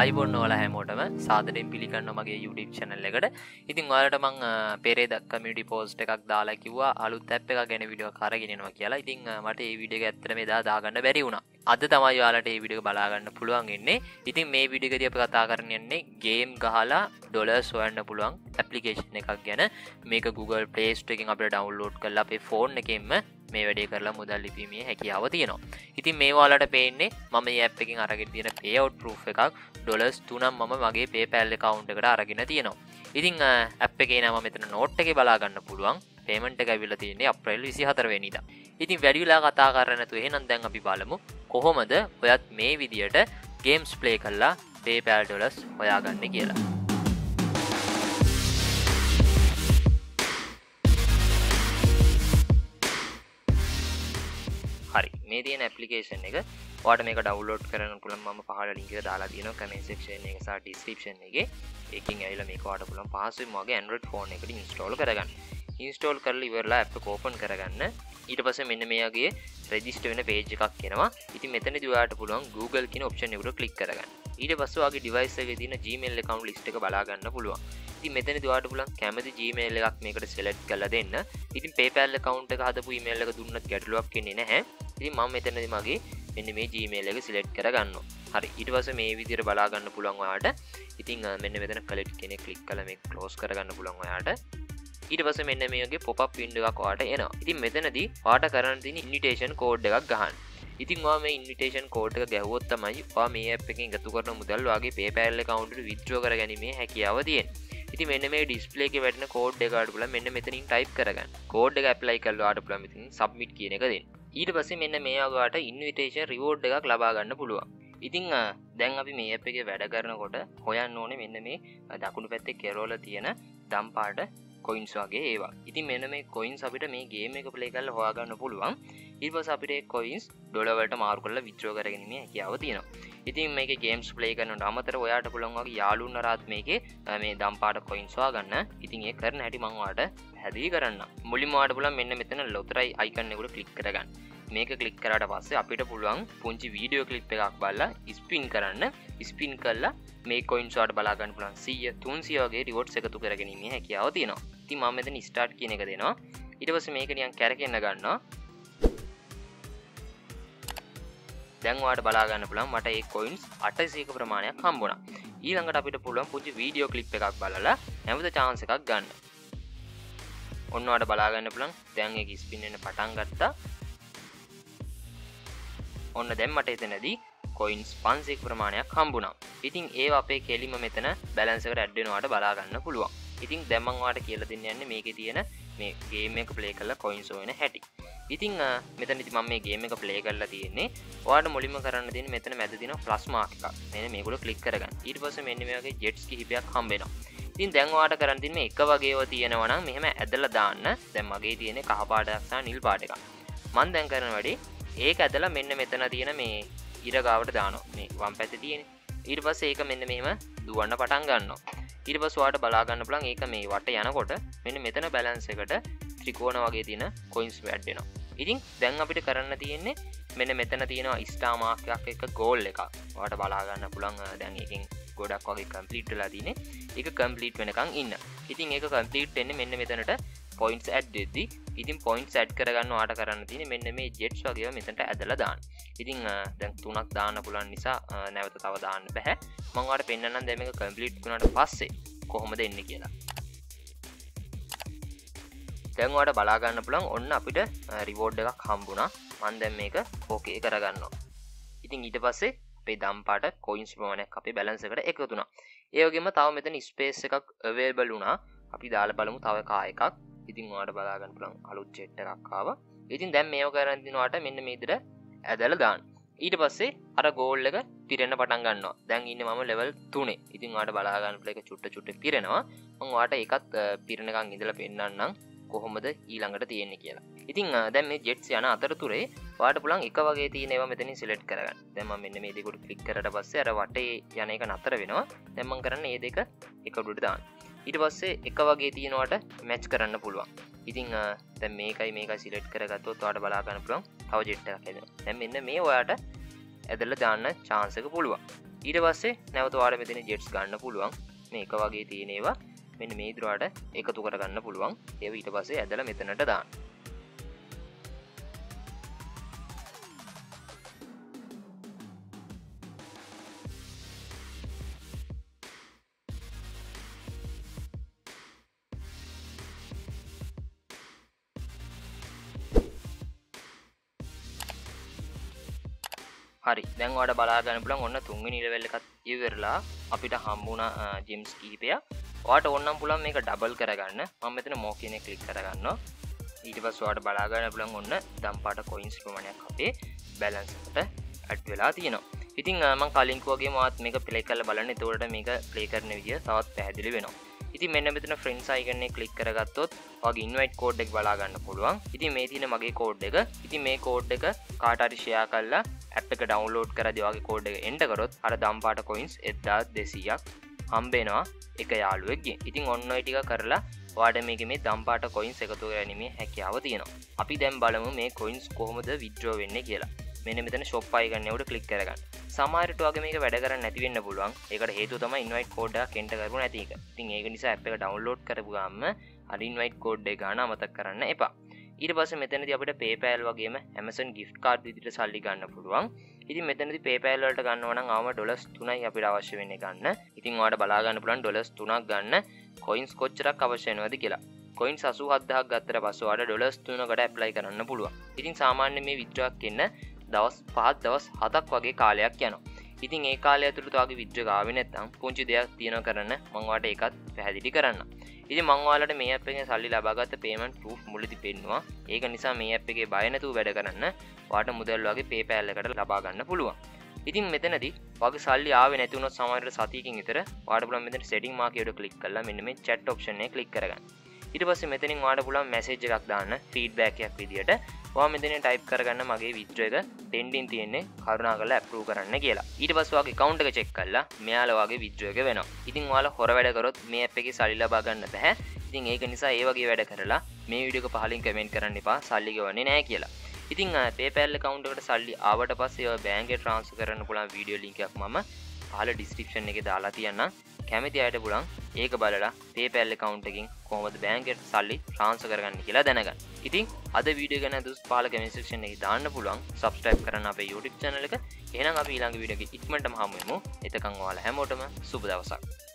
අයිබොන්න ඕල හැමෝටම සාදරෙන් පිළිගන්න මගේ YouTube චැනල් එකට. ඉතින් ඔයාලට මං පෙරේ කමිටි පෝස්ට එකක් දාලා කිව්වා. අලුත් ඇප් එක ගැන විඩියෝ කරගෙනවා කියලා. ඉතින් මට ඒ විඩිය ඇත්තර මේ දාගන්න බැරි වුණා. අද තමයි යාලට ඒ විඩිය බලාගන්න පුළුවන් එන්නේ ඉතින් මේ විඩිගදිය අප කතා කරන්නන්නේ ගේම් ගහලා ඩොල සොයන්න පුළුවන් ඇපලිකේෂන් එකක් ගැන. මේක Google පලේස්ට එකින් අපට ඩවන්ලෝඩ් කරලා අපේ ෆෝන් එකෙන්ම මේ වැඩේ කරලා මුදල් ලිපීමේ හැකියාව තියෙනවා. ඉතින් මේවාලට පේන්නේ මම ඇප් එකින් අරගෙන තියෙන පේවට් පරූ් එකක් ඩොලස් තුනම් මම මගේ පේ පැල්ල කවුන්් එකට අරගෙන තියෙනවා. ඉතිං ඇප් එකේ නම මෙතන නෝට් එක බලාගන්න පුළුවන්. පේමෙන්ට් ඇවිල තියන්නේ අප්‍රේල් විසි හතරවෙනිද ඉතින් වැඩිලා කතා කරනතු එහෙනම් දැන් අපි බලමු කොහොමද ඔයත් මේ විදියට ගේම්ස් ප්ලේ කල්ලා පේ පැල් ඩොලස් හොයාගන්න කියලා. මේ තියෙන ඇපලිකේෂන් එක. වාට මේක ඩවලෝඩ් කරන පුළන් ම පහල ලින්ක දාලා තියන කමේක්ෂන් එක සහ ඩිස්ක්‍රපෂන් එක. ඒකින් ඇයිල මේ වාට පුළන් පහසු මගේ ඇන්ඩරඩ් ෆෝන් එකට ඉන්ස්ටෝල් කරගන්න. ඉන්ස්ටෝල් කරල ඉවරලා ඇප් කෝපන් කරගන්න. ඊට පස මෙන්න මේගේ රෙජිස්ට වෙන පේජ් එකක් කෙනවා ඉති මෙතන දවාට පුළුවන් Google කින ඔප්ෂන් එකට කලික් කරගන්න. ඊට පස්සවාගේ ඩිවයිස්ගේ තින Gmail එකකවන්් ලිස්ට එක බලාගන්න පුළුවන්. ඉති මෙතන දවාට පුලන් කැමති Gmail එකක් මේකට සෙලට් කල දෙන්න. ඉතින් පේපැල්ල කවන්ට හදපු ඉමේල්ල එක දුන්නත් ගැටලුවක් කියන්නේ නැහැ. ඉති මම මෙතනද මගේ මෙන්න මේ ජීමේල් එක සිලෙට් කරගන්න හරි ඉටවස මේ විදිර බලාගන්න පුළන්වාට ඉතින් මෙන්න මෙතන කලෙට් කෙනෙ කලික් කල මේ කලෝස් කරගන්න පුළන්වාට ඊට පස මෙන්න මේගේ පොප් පින්ඩක් වාට එන ඉතින් මෙතනදී පාට කරන්න තින ඉනිටේෂන් කෝඩ් එකක් ගහන් ඉතින් වා මේ ඉන්විටේෂන් කෝඩ් එක ගැහවොත් තමයි වා මේ අප එකින් ගතු කරන මුදල් වගේ පේපැල්ල කවුන්ට විද්‍රෝ කර ගැනීමේ හැකියාව තියෙන් ඉති මෙන්න මේ ඩිස්පලේ වැටන කෝඩ් එකට පුල මෙන්න මෙතනින් ටයිප් කරගන්න. කෝඩ් එක ඇප්ලයි කල්වාට පුලමතින් සබ්මිට් කියන එකදින් ඊට පස්සේ මෙන්න මේයාගට ඉන්විටේෂන් රිවෝඩ් එකක් ලබාගන්න පුළුවන්. ඉතිං දැන් අපි මේ අප එක වැඩ කරනකොට හොයන්න ඕනේ මෙන්න මේ දකුණු පැත්තේ කෙරෝල තියෙන දම්පාට කොයින්ස් වගේ ඒවා. ඉතින් මෙන්න මේ කොයින්ස් අපිට මේ ගේම එක ප්ලේ කල්ල හවාගන්න පුළුවන්. ඉර්පස අපිට කොයින්ස් ඩොලවට මාරු කරල විත්‍රෝ කරගනීම හැකියාව තියෙනවා. ඉතින් මේක ගේම්ස් ප්ලේ කරනට අමතර ඔයාට පුළන්වගේ යාලුන්න රාත් මේක මේ දම්පාට කොයින්ස්වා ගන්න. ඉතින් ඒ කරන හැටි මංවාට හැදී කරන්න මුලින්වාට පුලන් මෙන්න මෙතන ලොතරයි අයිකන්නෙකුට කලික් කරගන්න. මේක කලික් කරට පස්සේ අපිට පුළුවන් පුංචි වීඩියෝ කලිප් එකක් බල්ලා ස්පින් කරන්න. ස්පින් කල්ලා මේ කොයින්ස්වාට බලාගන්න පුලන් සිය තුන්සියගේ රිවෝට් එකතු කරගනීම හැකියාව තියෙනවා. ති ම මෙතන ස්ටාර්ට් කියන එක දෙනවා. ඉටවස මේකනියන් කැරකෙන්න්න ගන්නවා. දැන්වාට බලාගන්න පුළන් මට ඒ කොයින්ස් අටසේක ප්‍රමාණයක් හම්බුණ. ඊළඟට අපිට පුළුවන් පුචි වීඩියෝ කලිප් එකක් බලලා නැවත චාන්ස එකක් ගන්න. ඔන්නවාට බලාගන්න පුළන් දැන් එක ස්පින්නට පටන් ගත්තා. ඔන්න දැම්මට එතනදී කොයින්ස් පන්සෙක් ප්‍රමාණයක් හම්බුණා. ඉතින් ඒ අපේ කෙලිම මෙතන බැලන්සකට ඇඩ්ඩෙනවාට බලාගන්න පුළුවන්. ඉතින් දැමන්වාට කියල දෙන්න යන්න මේක තියෙන මේ ගේම එක ප්ලේ කල්ල කොයින්ස් වෙන හැටි. ඉතිං මෙතන ති මම මේ ගේම එක ප්ලේ කරලා තියෙන්නේ. වාට මුලිම කරන්න තින් මෙතන මැද තින ෆලස්මාක මෙන මේකුල කලික් කරගන්න. ඊට පස මෙන්න මේගේ ජෙට්ස් හිපයක් හම්බෙනවා. ඉතින් දැන්වාට කරන්තිම එක වගේව තියෙනවනම් මෙහෙම ඇදල දාන්න. දැම් මගේ තියෙන කහපාඩක්සා නිල් පාටක මන් දැන් කරන වැඩේ ඒක ඇදලා මෙන්න මෙතන තියෙන මේ ඉරගාවට දානො මේ වම් පැත තියෙන ඊට පස්ස ඒක මෙන්න මෙම දුවන්න පටන් ගන්න ඊට පස්වාට බලාගන්න පුළන් ඒක මේ වට යනකොට මෙන්න මෙතන බැලන්ස එකට ත්‍රිකෝණ වගේ තින කොයින්ස් වැඩ්ඩෙනවා ඉතින් දැන් අපිට කරන්න තියෙන්නේ මෙන්න මෙතන තියෙනවා ස්ටාමාකයක් එක ගෝල් එක වාට බලාගන්න පුළන් දැන් එකින් ගොඩක් වගේ කම්පලිට්ලා තින එක කම්පලිට් වෙනකං ඉන්න. ඉතින් ඒක කම්පලිට් එන්න මෙන්න මෙතනට පොයින්ස් ඇඩ් දෙද්දි ඉතින් පොයින්ස් ඇඩ් කරගන්න වාට කරන්න තින මෙන්න මේ ජෙට්ස් වගේ මෙතට ඇදල දාන්න. ඉතිං දැන් තුනක් දාන්න පුළන් නිසා නැවත තව දාන්න බැහැ මංවාට පෙන්න්න දෙම කම්පලිට් වුණට පස්සේ කොහොම දෙන්න කියලා. දැන්වාට බලාගන්න පුළන් ඔන්න අපිට රිවෝඩ් එකක් හම්බුණා. මන්දැම් මේක ඕකේ කරගන්න ඉතින් ඊට පස්සේ අපේ දම්පාට කොයින්ස් ප්‍රමාණයක් අපේ බැලන්සකට එකතුනා ඒවගේම තව මෙතන ස්පේස් එකක් අවේල්බල් වුණා. අපි දාල බලමු තව කා එකක්. ඉතින් වාට බලාගන්න පුළන් අලුත් චෙට්ට එකක්කාව ඉතින් දැම් මේෝ කරන්තිනවාට මෙන්න මේදර ඇදල දාන්න. ඊට පස්සේ අර ගෝල්ල එක පිරෙන පටන් ගන්න දැන් ඉන්න ම ලෙවල් තුනේ. ඉතින් වාට බලාගන්න පලක චුට්ට චුට්ට පිරෙනවා වාට එකත් පිරණකං ඉඳල පෙන්න්නම් කොහොමද ඊළඟට තියෙන්නේ කියලා. ඉතින් දැම ජෙට්ස් යන අතරතුරේ වාට පුළන් එක වගේ තියනවා මෙතන සිලෙට් කරගන්න. දෙම මෙන්න මේ දෙකුට කලික් කරට පස්සේ අර වටේ යන එක නතර වෙනවා. දැම්මන් කරන්න ඒ දෙක එකඩුට දාන්න ඊට පස්සේ එක වගේ තියෙනවාට මැච් කරන්න පුළුවන්. ඉතිං දැ මේකයි මේක සිලෙට් කරගත්තොත් වාට බලාගන්න පුළන් තව ජෙට්ට හැද දැම් මෙන්න මේ ඔයාට ඇදල්ල දාන්න චාන්සක පුළුවන්. ඊට පස්සේ නැවතවාට මෙතින ජෙට්ස් ගන්න පුළුවන්. මේ එක වගේ තියෙනේවා මෙන්න මේ දරවාට එකතු කරගන්න පුළුවන්. ඒව ඊට පස්සේ ඇදල මෙතනට දාන්න. හරි. දැන්වාට බලාගන්න පුලන් ඔන්න තුන්ග නිලවෙල්ල එකත් ඉවරලා අපිට හම්බුණ ජෙම්ස් කීපය වාට ඔන්නම් පුළන් මේක ඩබල් කරගන්න. මම මෙතන මෝ කියන කලික් කරගන්න ඊට පස්වාට බලාගන්න පුළන් ඔන්න දම්පාට කොයින්ස් ප්‍රමණයක් අපේ බැලන්සට ඇට් වෙලා තියෙනවා. ඉතින් ම කලින්කුවගේ මාත් මේක පලේ කල බලන්න. තෝට මේක ප්ලේ කරන විදිිය තවත් පැදිලි වෙනවා. ඉති මෙන්න මෙතන ෆ්‍රෙන්න්ස් අයිගන්නේ කලික් කරගත්තොත් වගේ ඉන්වයිට් කෝඩ්ඩෙක් බලාගන්න පුළුවන්. ඉති මේ තින මගේ කෝඩ් එක. ඉති මේ කෝඩ් එක කාටරිෂයා කල්ලා ඇප් එක ඩවන්ලෝඩ් කර දවගේ කෝඩ් එක එන්ටකරොත් අර දම්පාට කොයින්ස් එද්දා දෙසීයක් හම්බේනවා එක යාළුවෙක්ගේ ඉතින් ඔන්න ටික කරලා වාඩ මේක මේ දම්පාට කොයින්ස් එකතු ගැනීමේ හැකියාව තියෙනවා. අපි දැම් බලමු මේ කොයින්ස් කොහොමද විද්‍රෝ වෙන්න කියලා. මෙන මෙතන ශොප්පයි ගන්නවට කලික් කරගන්න. සමාරට වගේ මේක වැඩ කර නැතිවෙන්න පුළුවන්. එකට හේතු තම ඉන්වයිට කෝඩ් කෙන්ට කරු නැතික තින් ඒක නිසා අප එක ඩවන්ලෝඩ් කරපුගම්ම අඩින්වයිට් කෝඩ් ගාන අමතක් කරන්න එපා. ඊට පස මෙතනති අපට පේපෑල් වගේම ඇමසන් ගිෆ් කාඩ් විදිට සල්ලි ගන්න පුළුවන්. ඉති මෙතනති පේපෑල්ලට ගන්නවන ආම ඩොලස් තුනයි අපිට අවශ්‍ය වෙන්න ගන්න. ඉතින් වාට බලාගන්න පුලන් ඩොලස් තුනක් ගන්න. කොයින්ස් කොච්චරක් අවශ්‍යනවද කියලා. කොයින් සසු හදහක් ගත්තර පසවාට ඩොලස් තුනකට ඇප්ලයි කරන්න පුළුවන්. ඉතින් සාමාන්‍ය මේ විද්‍රක් එන්න දවස් පහත් දවස් හතක් වගේ කාලයක් යනවා. ඉතින් ඒ කාලය ඇතුළතුවාගේ විද්්‍ර ගාව නැත්තම් පුංචි දෙයක් තියෙන කරන්න මංවාට එකත් පැහැදිලි කරන්න ඉති මංවාලට මේ අපේ සල්ලි ලබාගත පේමට ටූ මුලදි පෙන්වා ඒක නිසා මේ අප එකගේ බයනතු වැඩ කරන්න වාට මුදල් වගේ පේ පැල්ලකට ලබාගන්න පුළුවන්. ඉතින් මෙතනති වගේ සල්ලි ආව නැතිවුණ සමර සතිකින් තර වාට පුලන් මෙත සෙටිං මාකයට කලික් කල මෙන්න මේ චට් ඔප්ෂණය කලික් කරගන්න. ඉට පස්ස මෙතනින් වාට පුලන් මැසේජ් එකක් දාන්න ෆීඩ්බෑකයක් විදිට වා මෙතන ටයිප් කරගන්න මගේ විද්‍ර එක ටෙන්ඩින් තියෙන්නේ කරුණා කල ඇපරූ කරන්න කියලා. ඊට පස්වාගේ කවුන්ට එක චෙක් කල්ලා මෙයාලවාගේ විද්‍රයක වෙන ඉතින් වාල හොර වැඩකරොත් මේ අප එක සල්ලි ලබාගන්න බැහැ ඉතින් ඒක නිසා ඒවගේ වැඩ කරලා මේ විඩියක පහලින් කමෙන්ට කරන්න එපා. සල්ලිග වන්නේ නෑ කියලා. ඉතින් පේපැල්ල කවුන්ටකට සල්ලි ආවට පස්සේ බෑන්ග ට්‍රන්ස් කරන්න පුළන් වීඩියෝ ලිnkක් ම හල ඩිස්ක්‍රපෂන් එක දාලා තියන්න කැමති අයට පුලන් ඒක බලලා පේ පැල්ල කවුන්ටකින් කොමද බෑන්ගෙට සල්ලි ට්‍රාන්ස කරගන්න කියලා දැනගන්න. ඉතින් අද වීඩිය ගැන දුස් පාල කමේශක්ෂණ එක දාන්න පුළුවන් සබස්ටයිප් කරන්න අප YouTube චනලක එනම් අප ඊළඟ විඩියගේ ඉක්මටම හමුවමු එතකං වාල හැමෝටම සුබ දවසක්.